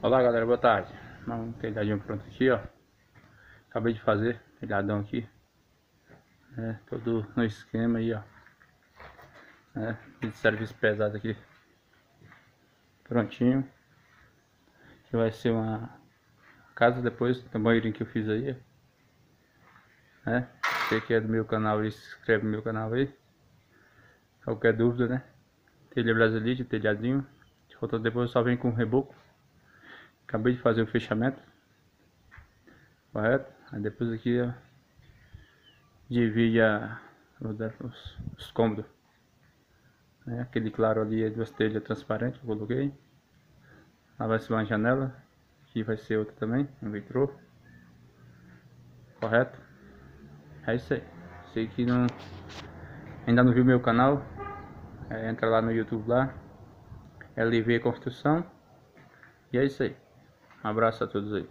Olá galera, boa tarde. Um telhadinho pronto aqui, ó. Acabei de fazer, telhadão aqui. É, todo no esquema aí, ó. É, de serviço pesado aqui. Prontinho. Que vai ser uma casa depois do banheirinho que eu fiz aí. É, você que é do meu canal, se inscreve no meu canal aí. Qualquer dúvida, né? Telha Brasilite, telhadinho. Faltou depois só vem com reboco. Acabei de fazer o fechamento. Correto? Aí depois aqui divide a, os, os cômodos. Né? Aquele claro ali é duas telhas transparentes, eu coloquei. Lá vai ser uma janela. Aqui vai ser outra também, um vitrô. Correto? É isso aí. Sei que não ainda não viu meu canal, é, entra lá no YouTube lá. LV Construção. E é isso aí. Um abraço a todos aí.